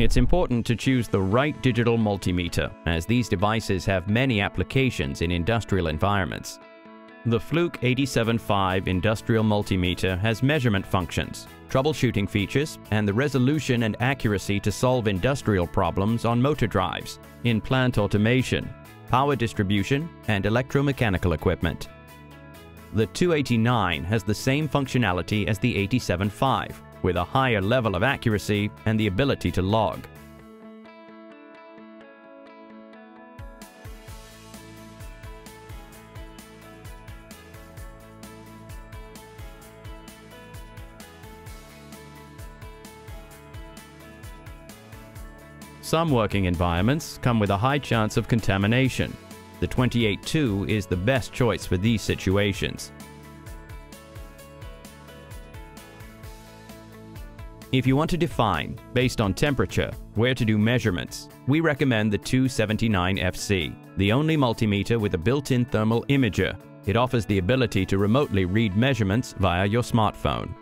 It's important to choose the right digital multimeter, as these devices have many applications in industrial environments. The Fluke 87 V industrial multimeter has measurement functions, troubleshooting features, and the resolution and accuracy to solve industrial problems on motor drives, in plant automation, power distribution, and electromechanical equipment. The 289 has the same functionality as the 87 V, with a higher level of accuracy and the ability to log. Some working environments come with a high chance of contamination. The 28 II is the best choice for these situations. If you want to define, based on temperature, where to do measurements, we recommend the 279FC, the only multimeter with a built-in thermal imager. It offers the ability to remotely read measurements via your smartphone.